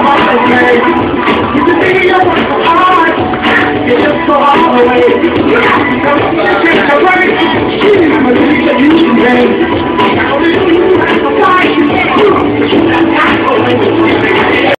You can be your heart. You just go all the way.